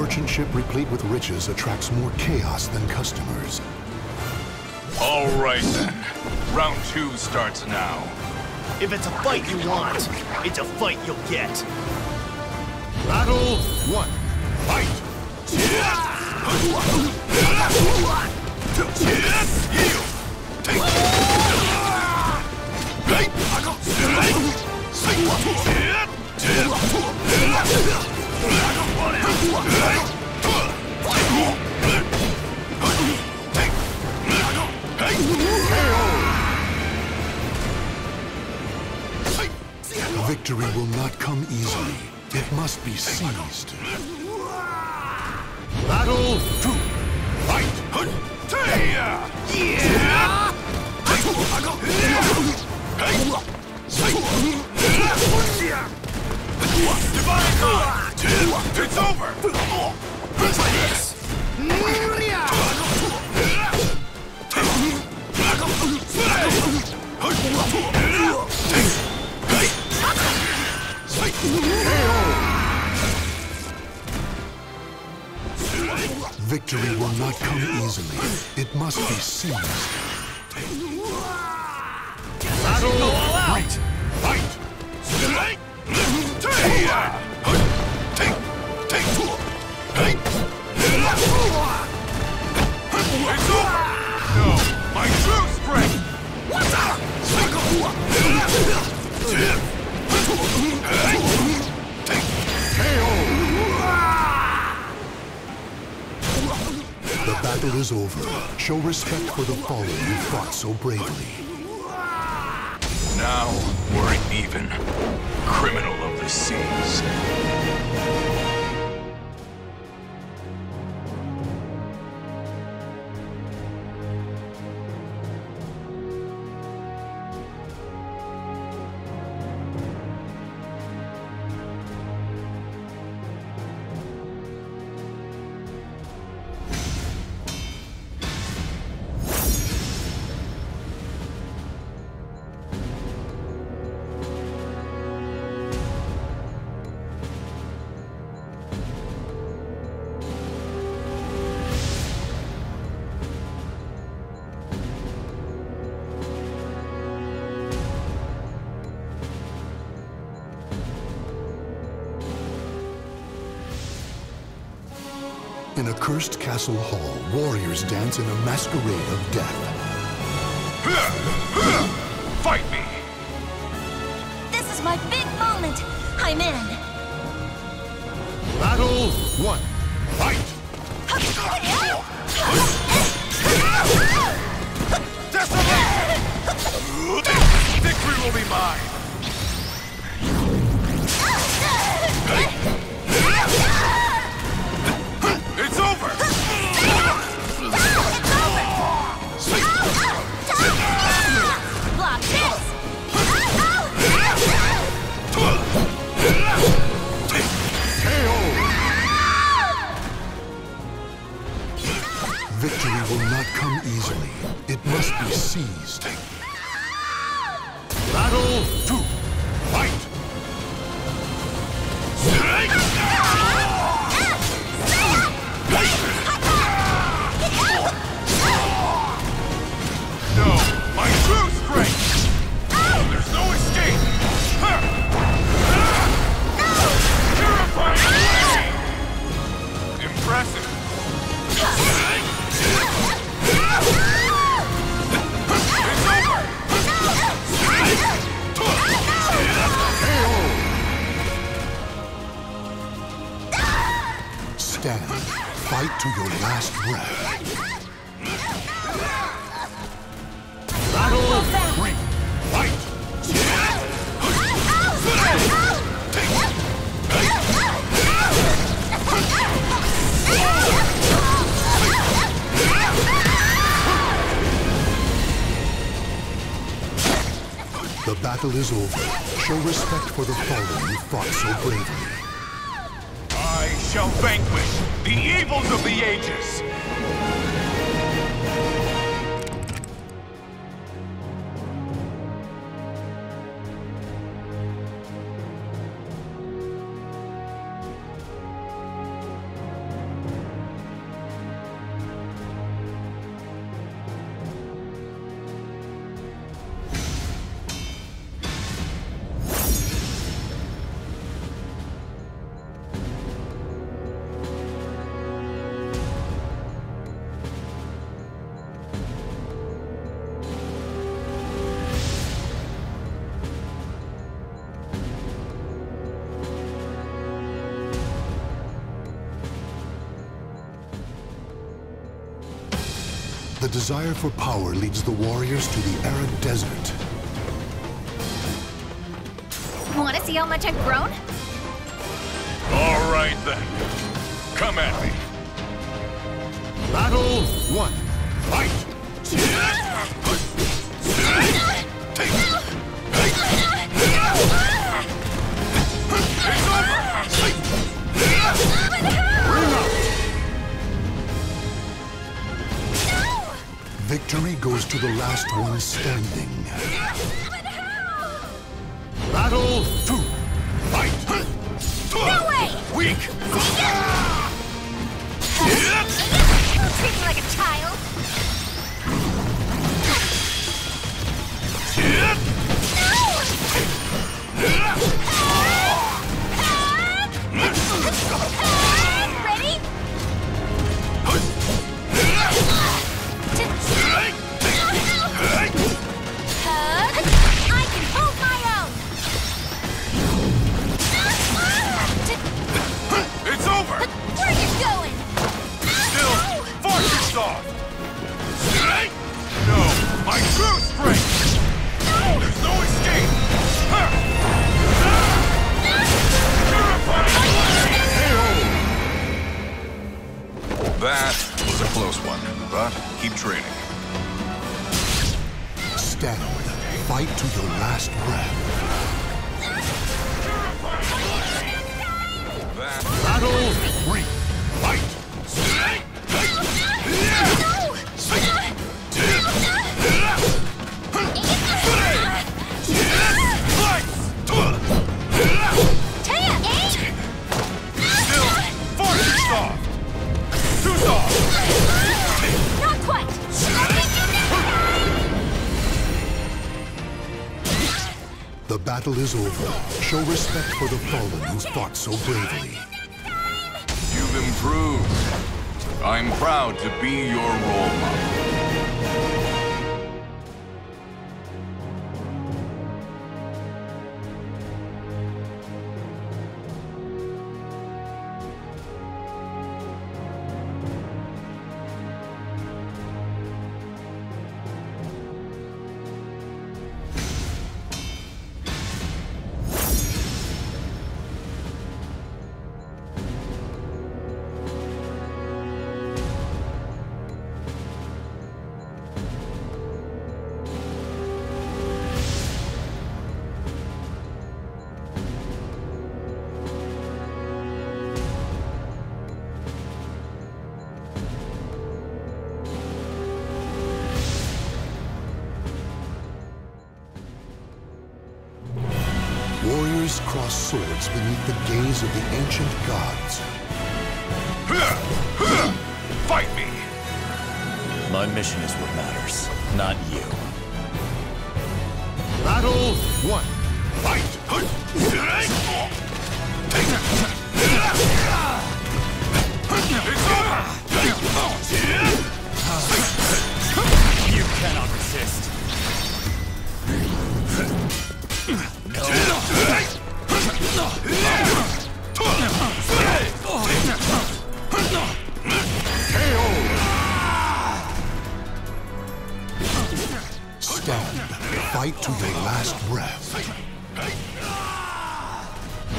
merchant ship replete with riches attracts more chaos than customers. All right then. Round two starts now. If it's a fight you want, it's a fight you'll get. Battle one. Fight! Victory will not come easily. It must be seized. Battle two. Fight! Divine! It's over! Victory will not come easily. It must be seized. Battle Right! The battle is over. Show respect for the fallen who fought so bravely. Now we're even. Criminal seas. In a cursed castle hall, warriors dance in a masquerade of death. Fight me! This is my big moment. I'm in. Battle one. Battle is over. Show respect for the fallen who fought so bravely. I shall vanquish the evils of the ages! Desire for power leads the warriors to the arid desert. Want to see how much I've grown? All right then. Come at me. Battle one. Fight! Victory goes to the last one standing. Battle two. Fight! No way! Weak! Don't treat me like a child. Battle is over. Show respect for the fallen who fought so bravely. You've improved. I'm proud to be your role model. Cross swords beneath the gaze of the ancient gods. Fight me! My mission is what matters, not you. Battle one. Fight! You cannot resist. Stand. Fight to your last breath.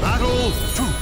Battle 2.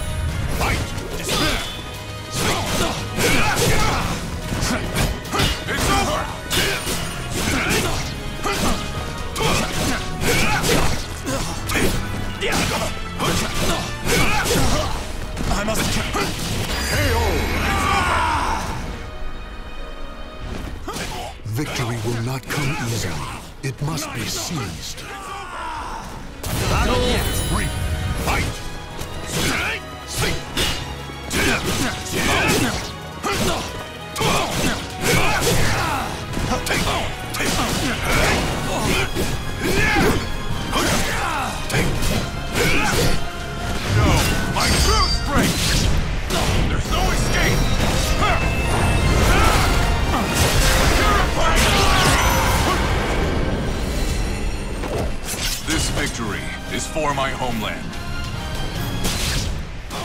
my homeland.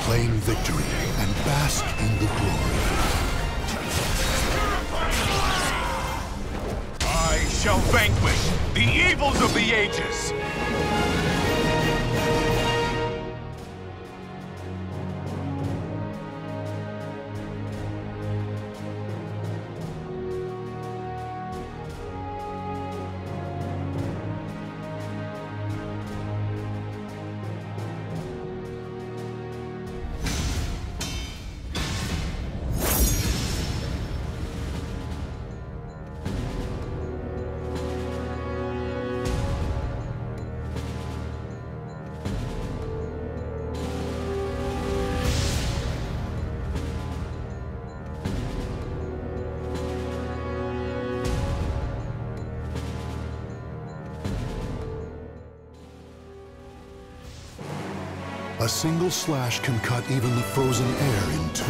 Claim victory and bask in the glory. I shall vanquish the evils of the ages. A single slash can cut even the frozen air in two.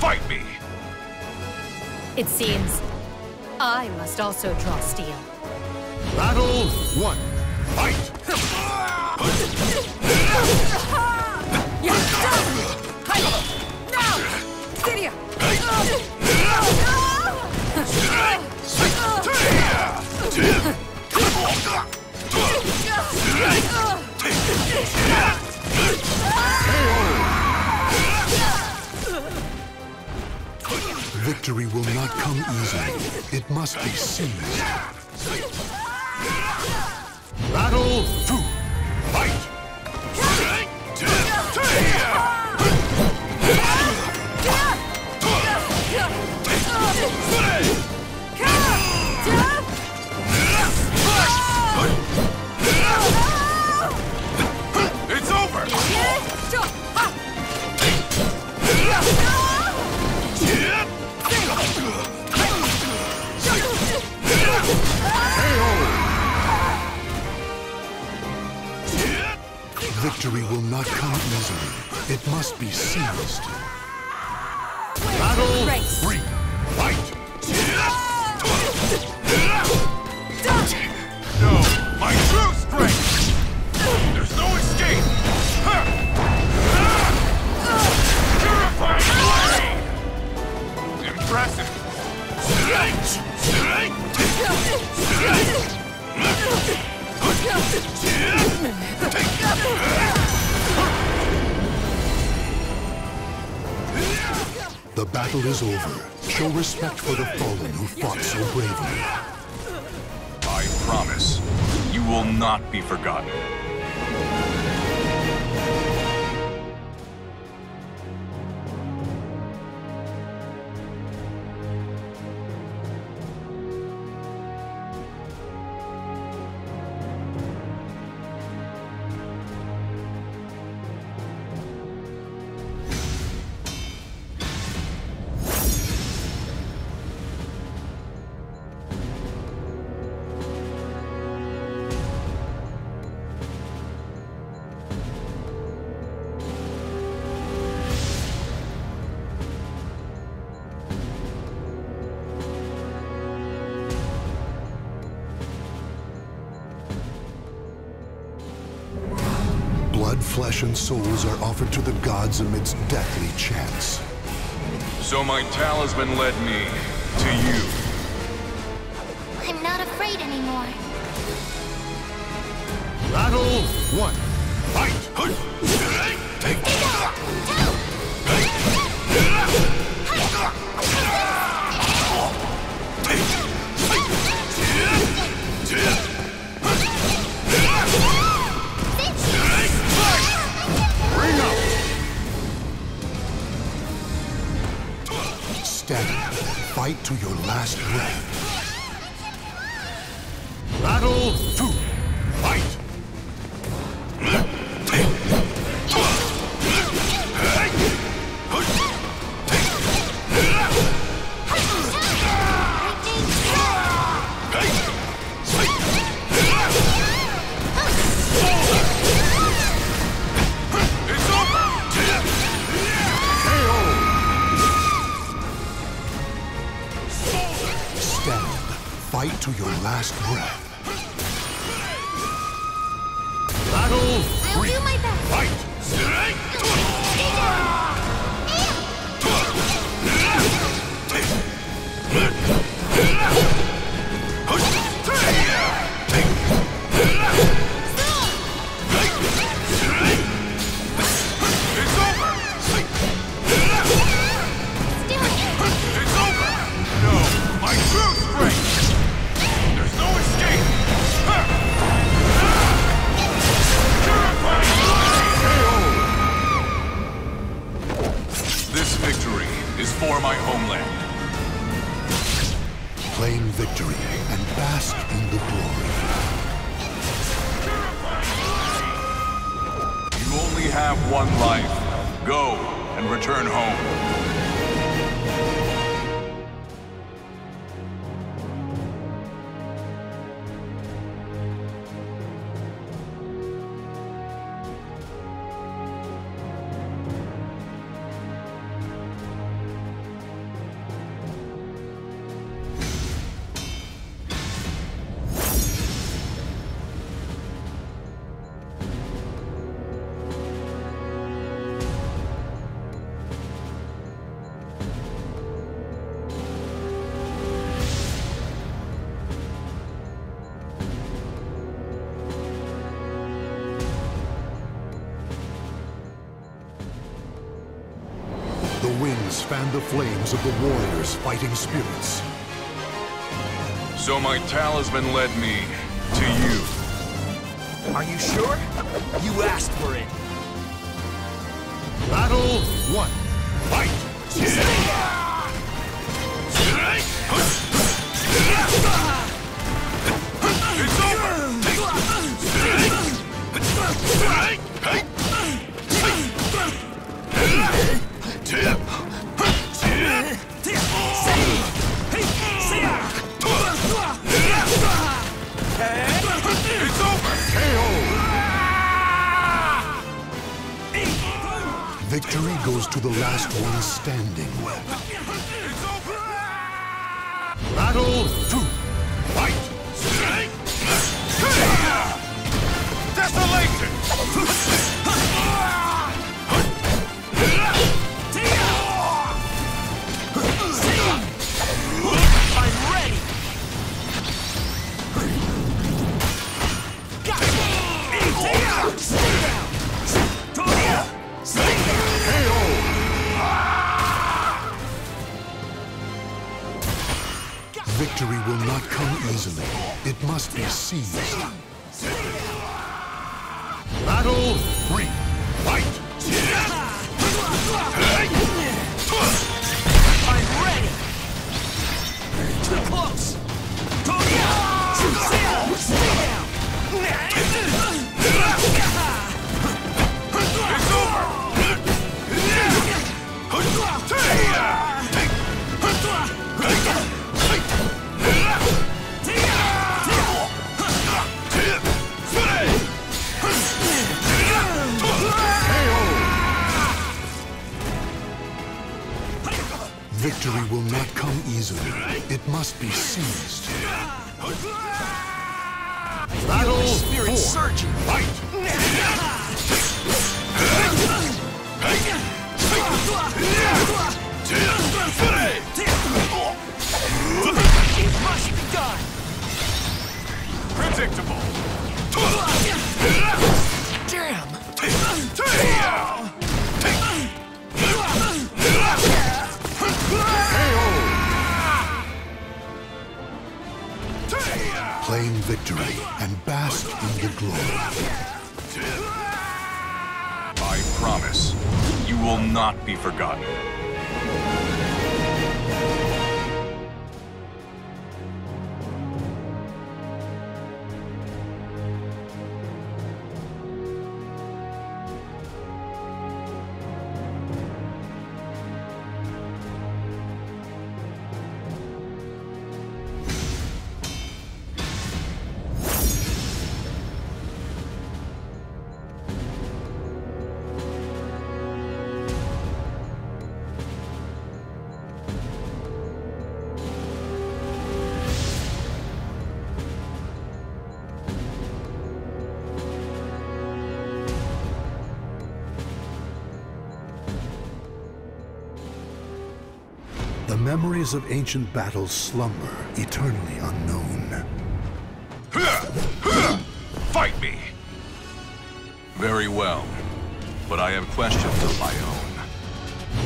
Fight me! It seems I must also draw steel. Battle one. must be seized. Battle 3. The battle is over. Show respect for the fallen who fought so bravely. I promise, you will not be forgotten. Flesh, and souls are offered to the gods amidst deathly chants. So my talisman led me to you. I'm not afraid anymore. Battle one. Fight! Stand. To your last breath. Fight to your last breath. Restore my homeland. Claim victory and bask in the glory. You only have one life. Go and return home. Winds fan the flames of the warriors' fighting spirits. So my talisman led me to you. Are you sure? You asked for it. Battle one. Fight! It's over! Standing. Come easily. It must be seized. Battle three. Fight! Victory will not come easily. It must be seized. Battle Spirit four. surging! Fight! It must be done! Predictable! Damn! Claim victory and bask in the glory. I promise, you will not be forgotten. Memories of ancient battles slumber, eternally unknown. Fight me! Very well, but I have questions of my own.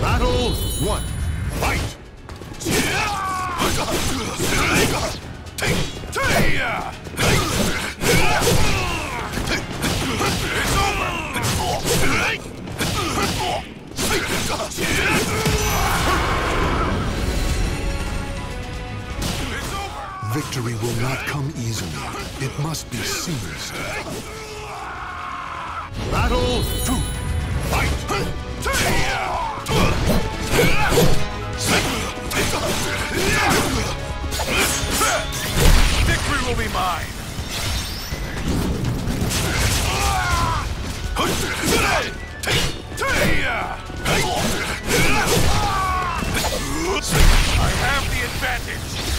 Battle one. Fight! It's over! Victory will not come easily. It must be seized. Battle two. Victory will be mine! I have the advantage!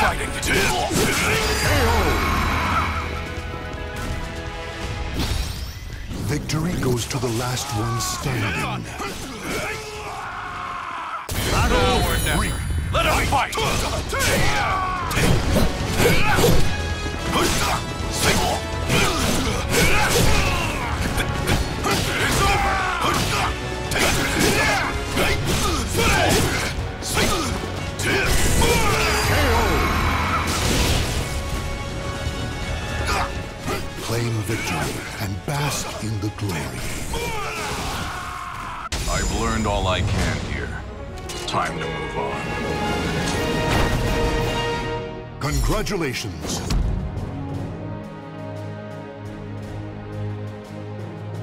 Fighting! Victory goes to the last one standing. Now or never. Let us fight! It's Claim victory and bask in the glory. I've learned all I can here. Time to move on. Congratulations!